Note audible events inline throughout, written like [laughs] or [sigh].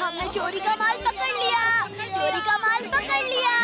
हमने चोरी का माल पकड़ लिया। चोरी का माल पकड़ लिया।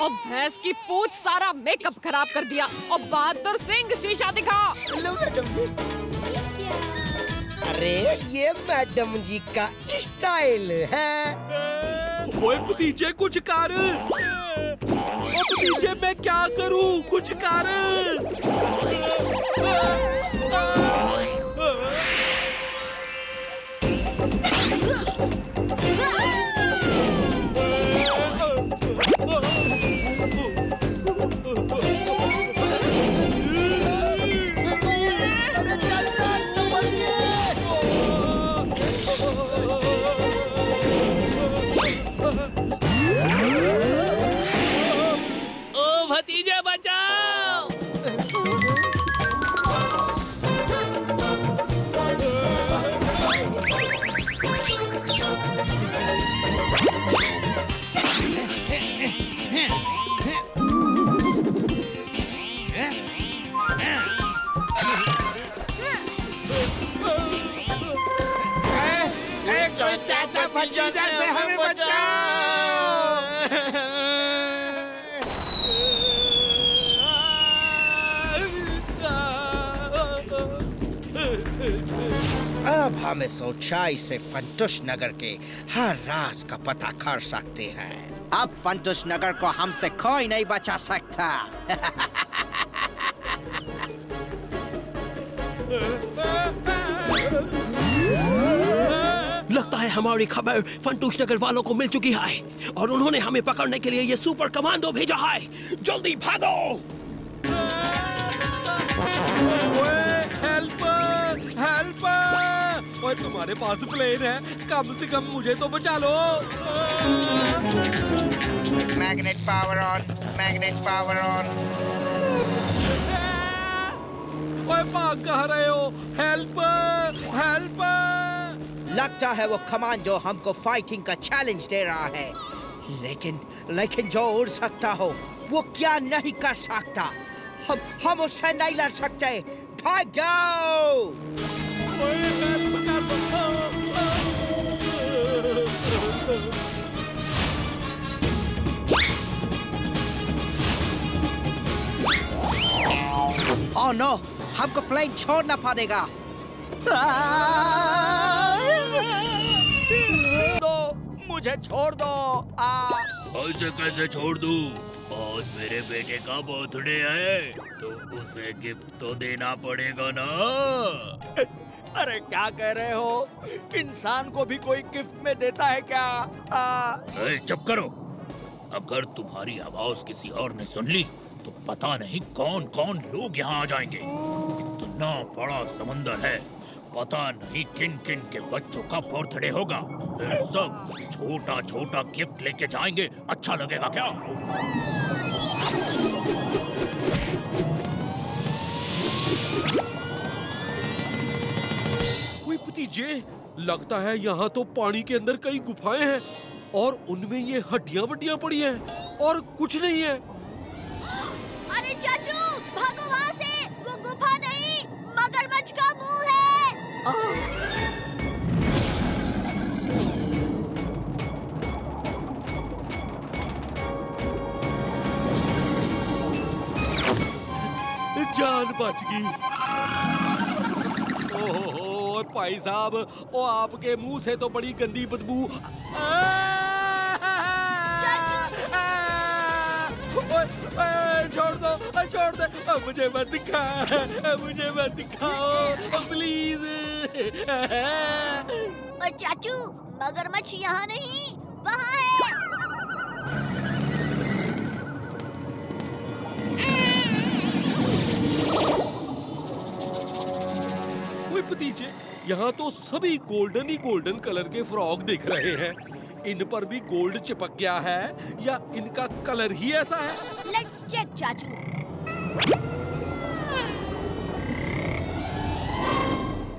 और भैंस की पूछ सारा मेकअप खराब कर दिया। और बहादुर सिंह शीशा दिखा। लो मैडम जी। अरे ये मैडम जी का स्टाइल है। ओए भतीजे कुछ कर। ओ भतीजे मैं क्या करूँ? कुछ कर। ओ अब हम इस ऊंचाई से फंटुश नगर के हर राज का पता कर सकते हैं। अब फंटुश नगर को हमसे कोई नहीं बचा सकता। लगता है हमारी खबर फंटूश नगर वालों को मिल चुकी है और उन्होंने हमें पकड़ने के लिए ये सुपर कमांडो भेजा है। जल्दी भागो! ओए तुम्हारे पास प्लेन है। कम से कम मुझे तो बचा लो। Magnet power on magnet power on ओए भाग कहाँ रहे हो? हेल्प हेल्प लगता है वो कमांडो हमको फाइटिंग का चैलेंज दे रहा है। लेकिन लेकिन जो उड़ सकता हो वो क्या नहीं कर सकता? हम हम उससे नहीं लड़ सकते। भागो ओह नो हमको प्लेन छोड़ना पड़ेगा दो मुझे छोड़ दो। ऐसे कैसे छोड़ दूँ? आज मेरे बेटे का बर्थडे है तो उसे गिफ्ट तो देना पड़ेगा ना। अरे क्या कह रहे हो? इंसान को भी कोई गिफ्ट में देता है क्या? आ, चुप करो। अगर तुम्हारी आवाज़ किसी और ने सुन ली तो पता नहीं कौन कौन लोग यहाँ आ जाएँगे। इतना बड़ा समंदर है, पता नहीं किन किन के बच्चों का बर्थडे होगा। फिर सब छोटा छोटा गिफ्ट लेके जाएँगे। अच्छा लगेगा क्या? भतीजे, लगता है यहाँ तो पानी के अंदर कई गुफाएँ हैं और उनमें ये हड्डियाँ वड्डियाँ पड़ी हैं और कुछ नहीं है। अरे चाचू भागो वहाँ से वो गुफा नहीं, मगरमच्छ का मुँह है। जान बच गई। ओहो, और भाई साहब, ओ आपके मुँह से तो बड़ी गंदी बदबू। छोड़ दो छोड़ दो मुझे मत दिखा मुझे मत दिखाओ प्लीज़ चाचू, मगरमच्छ यहाँ नहीं, वहाँ है। यहाँ तो सभी गोल्डन ही गोल्डन कलर के फ्रॉक दिख रहे हैं। इन पर भी गोल्ड चिपक गया है या इनका कलर ही ऐसा है? लेट्स चेक चाचू।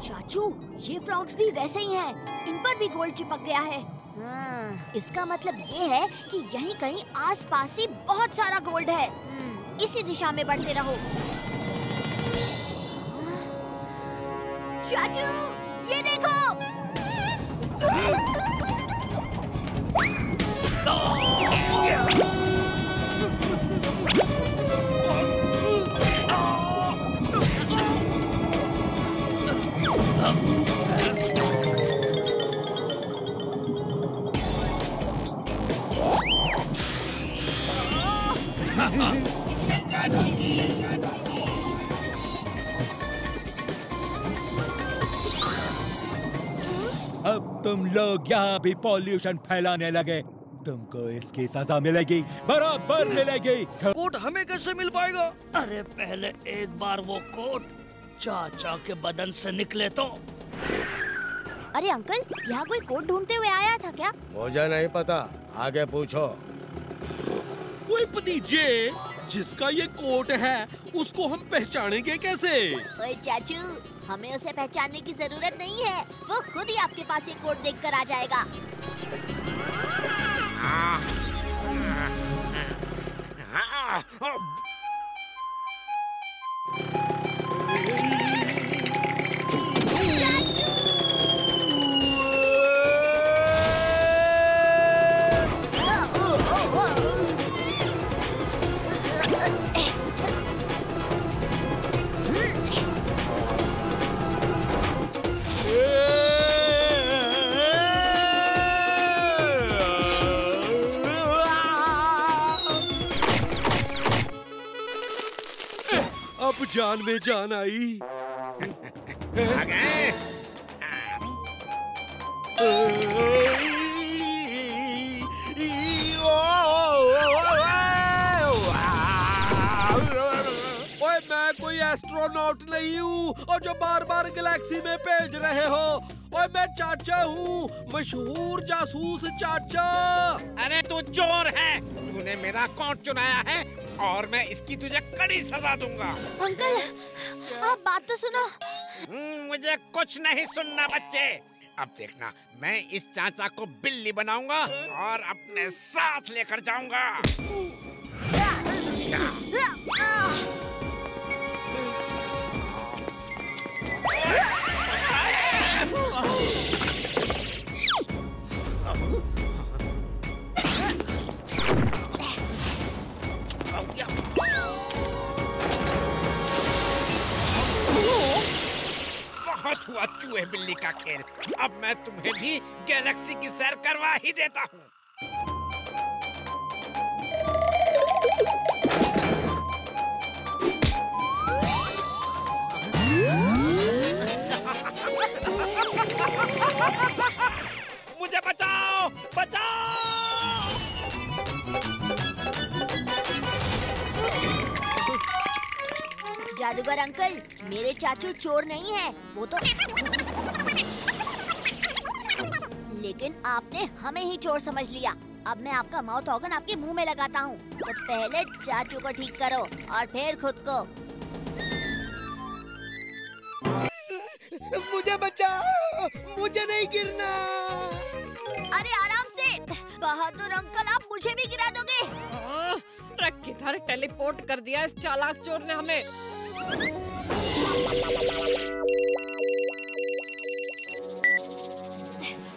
चाचू ये फ्रॉक्स भी वैसे ही हैं। इन पर भी गोल्ड चिपक गया है। हाँ, इसका मतलब ये है कि यहीं कहीं आसपास ही बहुत सारा गोल्ड है। हम्म, इसी दिशा में बढ़ते रहो। चाचू ये देखो! अब तुम लोग यहाँ भी पॉल्यूशन फैलाने लगे। तुमको इसकी सजा मिलेगी बराबर मिलेगी। कोट हमें कैसे मिल पाएगा? अरे पहले एक बार वो कोट चाचा के बदन से निकले तो। अरे अंकल यहाँ कोई कोट ढूंढते हुए आया था क्या? मुझे नहीं पता। आगे पूछो। ओए भतीजे जिसका ये कोट है उसको हम पहचानेंगे कैसे? ओए चाचू हमें उसे पहचानने की ज़रूरत नहीं है। वो खुद ही आपके पास ये कोट देख कर आ जाएगा। अब जान में जान आई। ओए मैं कोई एस्ट्रोनॉट नहीं हूँ और जो बार बार गैलेक्सी में भेज रहे हो ओए मैं चाचा हूँ मशहूर जासूस चाचा। अरे तू चोर है। तूने मेरा कोट चुराया है? और मैं इसकी तुझे कड़ी सजा दूँगा। अंकल आप बात तो सुनो। हम्म, मुझे कुछ नहीं सुनना बच्चे। अब देखना मैं इस चाचा को बिल्ली बनाऊँगा और अपने साथ लेकर जाऊँगा। चूहे बिल्ली का खेल। अब मैं तुम्हें भी गैलेक्सी की सैर करवा ही देता हूँ। मुझे बचाओ बचाओ! जादूगर अंकल मेरे चाचू चोर नहीं है वो तो लेकिन आपने हमें ही चोर समझ लिया। अब मैं आपका माउथ ऑर्गन आपके मुँह में लगाता हूँ। तो पहले चाचू को ठीक करो और फिर खुद को। मुझे बचाओ मुझे नहीं गिरना। अरे आराम से बहादुर अंकल आप मुझे भी गिरा दोगे। ट्रक किधर टेलीपोर्ट कर दिया इस चालाक चोर ने हमें?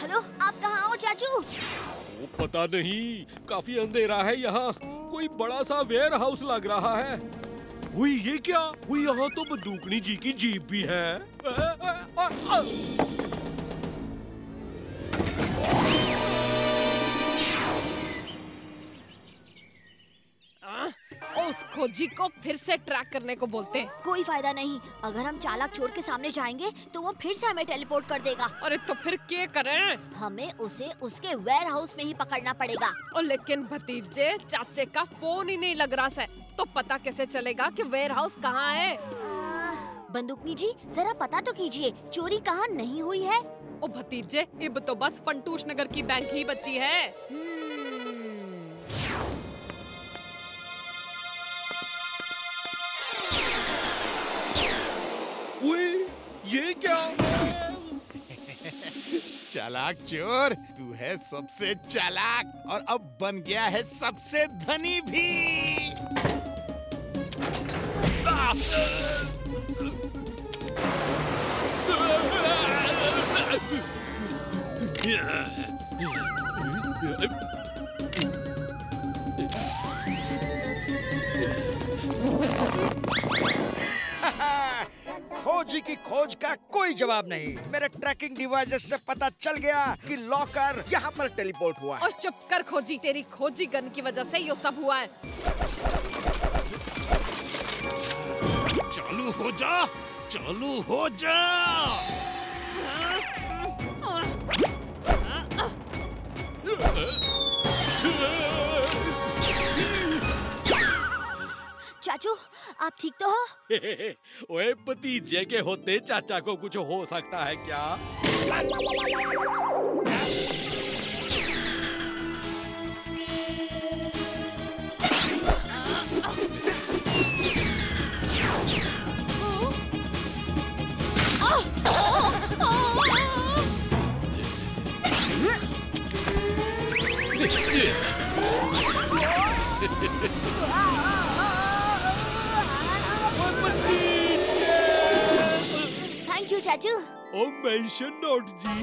हेलो आप कहाँ हो चाचू? वो पता नहीं काफ़ी अंधेरा है यहाँ। कोई बड़ा सा वेयर हाउस लग रहा है। हुई ये क्या? हुई यहाँ तो बंदूकनी जी की जीप भी है आ, आ, आ, आ। हाँ, उस खोजी को फिर से ट्रैक करने को बोलते हैं। कोई फ़ायदा नहीं। अगर हम चालाक चोर के सामने जाएँगे तो वो फिर से हमें टेलीपोर्ट कर देगा। अरे तो फिर क्या करें? हमें उसे उसके वेयर हाउस में ही पकड़ना पड़ेगा। और लेकिन भतीजे चाचे का फ़ोन ही नहीं लग रहा है तो पता कैसे चलेगा की वेयर हाउस कहाँ है? बंदूकनी जी जरा पता तो कीजिए चोरी कहाँ नहीं हुई है? ओ भतीजे इब तो बस फंटूश नगर की बैंक ही बची है। चालाक चोर, तू है सबसे चालाक, और अब बन गया है सबसे धनी भी। खोजी की खोज का कोई जवाब नहीं। मेरे ट्रैकिंग डिवाइसेस से पता चल गया कि लॉकर यहाँ पर टेलीपोर्ट हुआ है। और चुप कर खोजी तेरी खोजी गन की वजह से ये सब हुआ है। चालू हो जा चालू हो जा। चाचू आप ठीक तो हो? [laughs] ओए भतीजे के होते चाचा को कुछ हो सकता है क्या? [laughs] [laughs] थैंक चाचू। चाचू ओम मेंशन नॉट जी